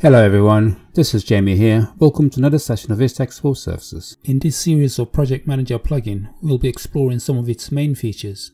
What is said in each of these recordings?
Hello everyone, this is Jamie here. Welcome to another session of Vista Export Services. In this series of Project Manager plugin, we'll be exploring some of its main features.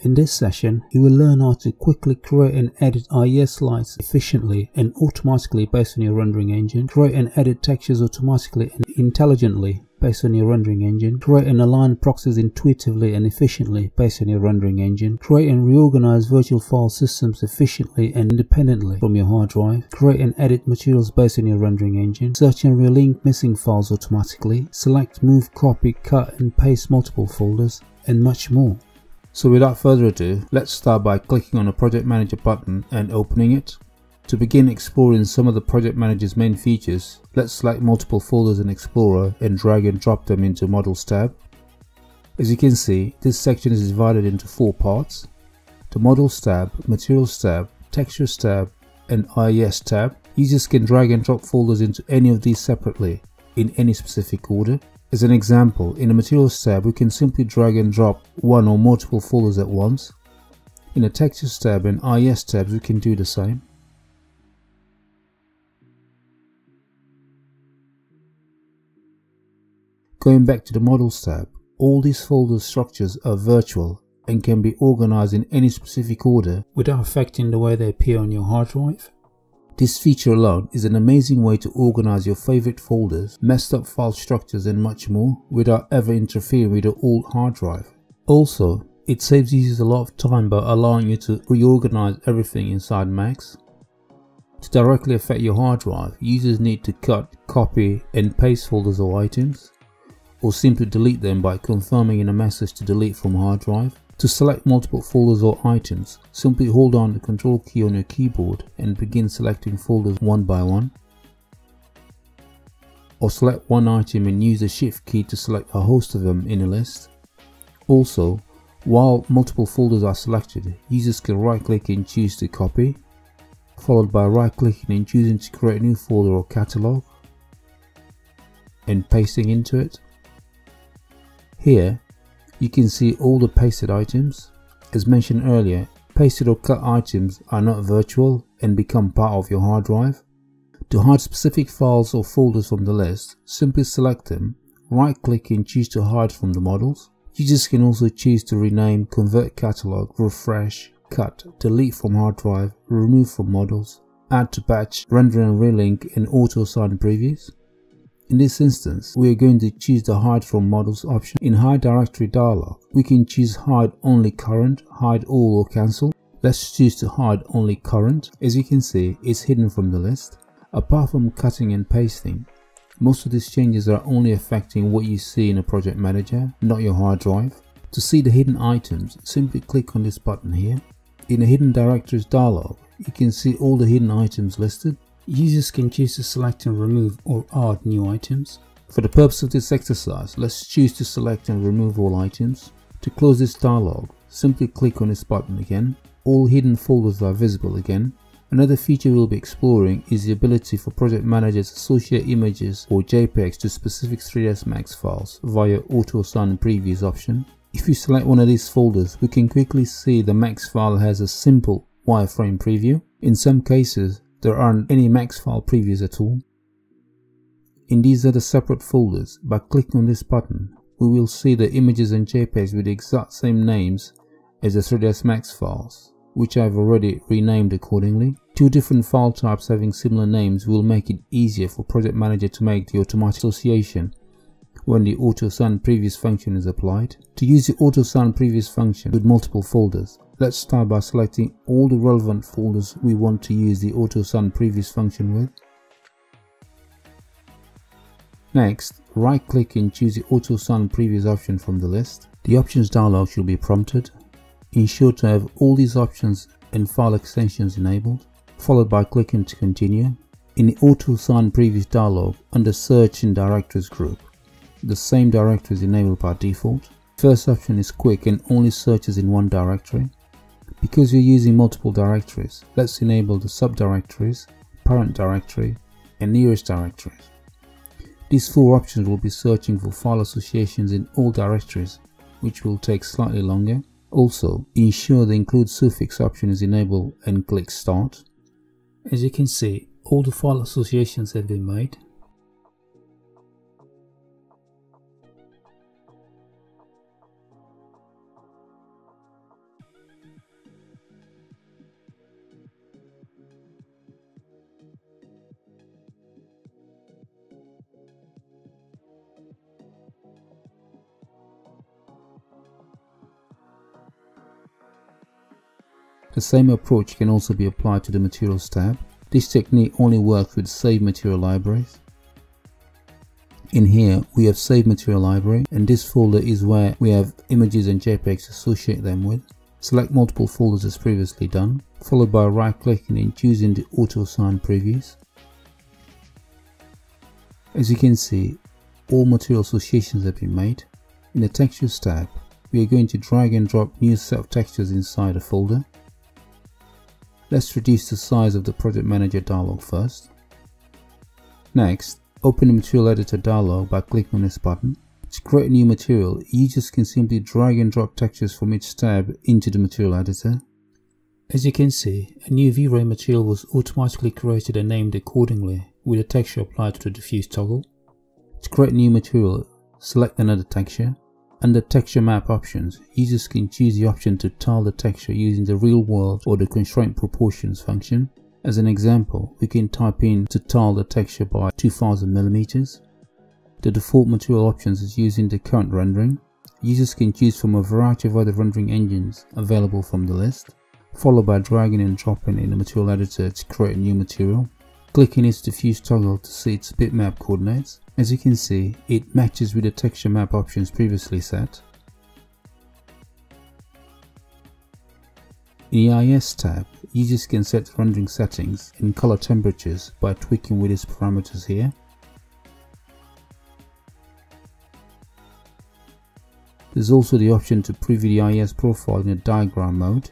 In this session, you will learn how to quickly create and edit IES lights efficiently and automatically based on your rendering engine, create and edit textures automatically and intelligently based on your rendering engine, create and align proxies intuitively and efficiently based on your rendering engine, create and reorganize virtual file systems efficiently and independently from your hard drive, create and edit materials based on your rendering engine, search and relink missing files automatically, select, move, copy, cut and paste multiple folders, and much more. So without further ado, let's start by clicking on the Project Manager button and opening it. To begin exploring some of the Project Manager's main features, let's select multiple folders in Explorer and drag and drop them into Models tab. As you can see, this section is divided into four parts. The Models tab, Materials tab, Textures tab, and IES tab. Users can drag and drop folders into any of these separately, in any specific order. As an example, in the Materials tab, we can simply drag and drop one or multiple folders at once. In the Textures tab and IES tabs, we can do the same. Going back to the Models tab, all these folder structures are virtual and can be organized in any specific order without affecting the way they appear on your hard drive. This feature alone is an amazing way to organize your favorite folders, messed up file structures and much more without ever interfering with your old hard drive. Also, it saves users a lot of time by allowing you to reorganize everything inside Max. To directly affect your hard drive, users need to cut, copy and paste folders or items or simply delete them by confirming in a message to delete from hard drive. To select multiple folders or items, simply hold down the control key on your keyboard and begin selecting folders one by one. Or select one item and use the shift key to select a host of them in a list. Also, while multiple folders are selected, users can right click and choose to copy, followed by right clicking and choosing to create a new folder or catalog, and pasting into it. Here, you can see all the pasted items. As mentioned earlier, pasted or cut items are not virtual and become part of your hard drive. To hide specific files or folders from the list, simply select them, right click and choose to hide from the models. Users can also choose to rename, convert catalog, refresh, cut, delete from hard drive, remove from models, add to batch, render and relink, and auto assign previews. In this instance, we are going to choose the hide from models option. In hide directory dialog, we can choose hide only current, hide all or cancel. Let's choose to hide only current. As you can see, it's hidden from the list. Apart from cutting and pasting, most of these changes are only affecting what you see in a project manager, not your hard drive. To see the hidden items, simply click on this button here. In the hidden directories dialog, you can see all the hidden items listed. Users can choose to select and remove or add new items. For the purpose of this exercise, let's choose to select and remove all items. To close this dialog, simply click on this button again. All hidden folders are visible again. Another feature we'll be exploring is the ability for project managers to associate images or JPEGs to specific 3ds Max files via Auto Assign Previews option. If you select one of these folders, we can quickly see the Max file has a simple wireframe preview. In some cases, there aren't any max file previews at all. In these other separate folders, by clicking on this button, we will see the images and JPEGs with the exact same names as the 3ds Max files, which I've already renamed accordingly. Two different file types having similar names will make it easier for Project Manager to make the automatic association when the Auto Assign Previews function is applied. To use the Auto Assign Previews function with multiple folders, Let's start by selecting all the relevant folders we want to use the Auto Assign Previews function with. Next, right click and choose the Auto Assign Previews option from the list. The options dialog should be prompted. Ensure to have all these options and file extensions enabled, followed by clicking to continue. In the Auto Assign Previews dialog, under Search in Directories group, the same directory is enabled by default. First option is quick and only searches in one directory. Because you're using multiple directories, let's enable the subdirectories, parent directory, and nearest directories. These four options will be searching for file associations in all directories, which will take slightly longer. Also, ensure the include suffix option is enabled and click start. As you can see, all the file associations have been made. The same approach can also be applied to the Materials tab. This technique only works with Save Material libraries. In here, we have Save Material Library and this folder is where we have images and JPEGs associate them with. Select multiple folders as previously done, followed by right clicking and choosing the Auto Assign Previews. As you can see, all material associations have been made. In the Textures tab, we are going to drag and drop new set of textures inside a folder. Let's reduce the size of the project manager dialog first. Next, open the material editor dialog by clicking on this button. To create a new material, users can simply drag and drop textures from each tab into the material editor. As you can see, a new V-Ray material was automatically created and named accordingly with a texture applied to the diffuse toggle. To create a new material, select another texture under texture map options, users can choose the option to tile the texture using the real world or the constraint proportions function. As an example, we can type in to tile the texture by 2000 millimeters. The default material options is using the current rendering. Users can choose from a variety of other rendering engines available from the list, followed by dragging and dropping in the material editor to create a new material. Clicking its diffuse toggle to see its bitmap coordinates. As you can see, it matches with the texture map options previously set. In the IES tab, users can set rendering settings and color temperatures by tweaking with its parameters here. There's also the option to preview the IES profile in a diagram mode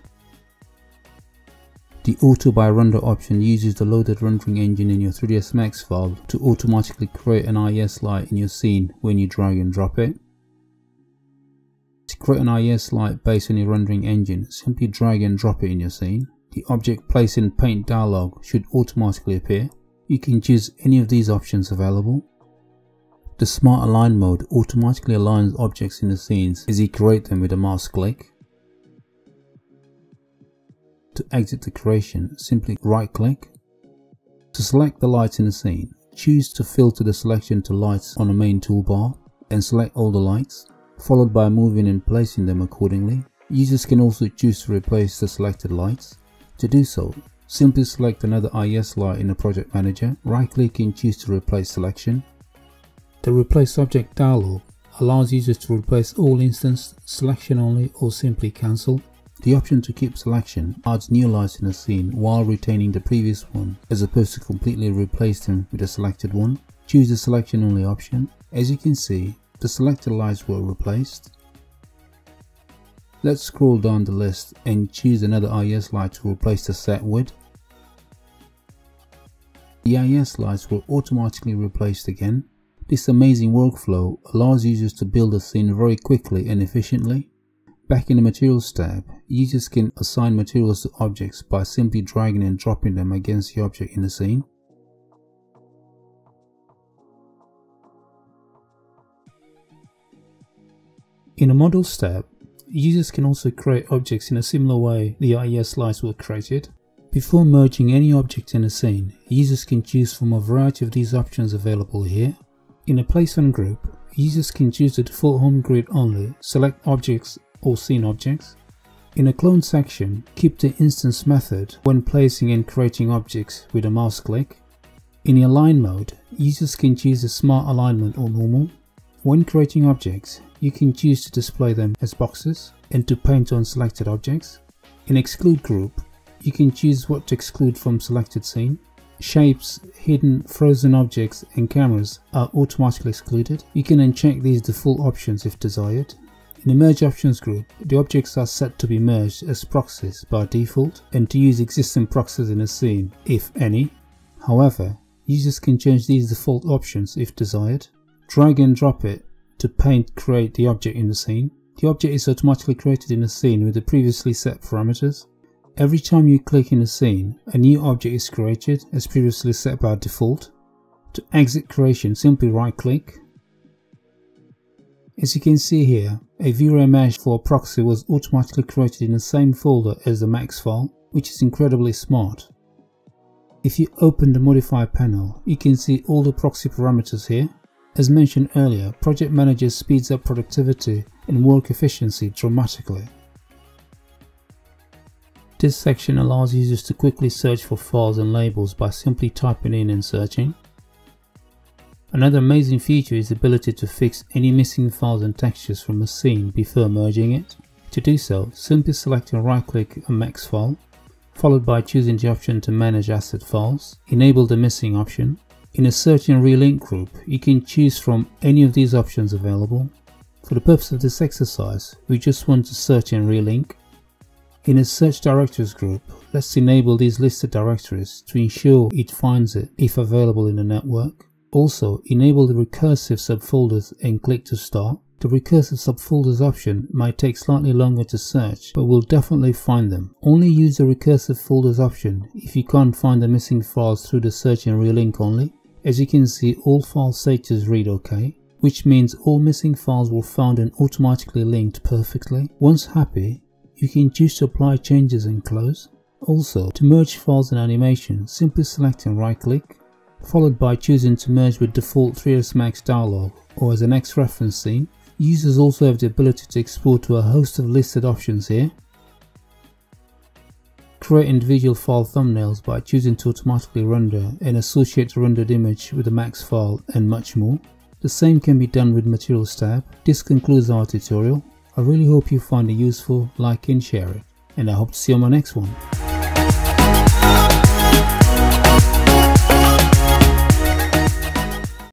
the Auto by Render option uses the loaded rendering engine in your 3ds Max file to automatically create an IES light in your scene when you drag and drop it. To create an IES light based on your rendering engine, simply drag and drop it in your scene. The object place in paint dialog should automatically appear. You can choose any of these options available. The Smart Align mode automatically aligns objects in the scenes as you create them with a mouse click. To exit the creation, simply right click. To select the lights in the scene, choose to filter the selection to lights on the main toolbar and select all the lights, followed by moving and placing them accordingly. Users can also choose to replace the selected lights. To do so, simply select another IES light in the project manager, right click and choose to replace selection. The replace object dialog allows users to replace all instance, selection only or simply cancel. The option to keep selection adds new lights in a scene while retaining the previous one as opposed to completely replace them with a selected one. Choose the selection only option. As you can see, the selected lights were replaced. Let's scroll down the list and choose another IES light to replace the set with. The IES lights were automatically replaced again. This amazing workflow allows users to build a scene very quickly and efficiently. Back in the Materials tab, users can assign materials to objects by simply dragging and dropping them against the object in the scene. In the Models tab, users can also create objects in a similar way the IES lights were created. Before merging any object in a scene, users can choose from a variety of these options available here. In a Place group, users can choose the default home grid only, select objects or scene objects. In a clone section, keep the instance method when placing and creating objects with a mouse click. In align mode, users can choose a smart alignment or normal. When creating objects, you can choose to display them as boxes and to paint on selected objects. In exclude group, you can choose what to exclude from selected scene. Shapes, hidden, frozen objects and cameras are automatically excluded. You can uncheck these default options if desired. In the Merge Options group, the objects are set to be merged as proxies by default and to use existing proxies in a scene, if any. However, users can change these default options if desired. Drag and drop it to paint create the object in the scene. The object is automatically created in the scene with the previously set parameters. Every time you click in a scene, a new object is created as previously set by default. To exit creation, simply right click. As you can see here, a V-Ray mesh for a proxy was automatically created in the same folder as the max file, which is incredibly smart. If you open the modify panel, you can see all the proxy parameters here. As mentioned earlier, Project Manager speeds up productivity and work efficiency dramatically. This section allows users to quickly search for files and labels by simply typing in and searching. Another amazing feature is the ability to fix any missing files and textures from a scene before merging it. To do so, simply select and right click a max file, followed by choosing the option to manage asset files, enable the missing option. In a search and relink group, you can choose from any of these options available. For the purpose of this exercise, we just want to search and relink. In a search directories group, let's enable these listed directories to ensure it finds it if available in the network. Also, enable the recursive subfolders and click to start. The recursive subfolders option might take slightly longer to search, but will definitely find them. Only use the recursive folders option if you can't find the missing files through the search and relink only. As you can see, all file statuses read OK, which means all missing files were found and automatically linked perfectly. Once happy, you can choose to apply changes and close. Also, to merge files and animation, simply select and right click, followed by choosing to merge with default 3ds Max dialog or as an X-reference scene. Users also have the ability to export to a host of listed options here. Create individual file thumbnails by choosing to automatically render and associate the rendered image with the max file and much more. The same can be done with Materials tab. This concludes our tutorial. I really hope you find it useful, like and share it, and I hope to see you on my next one.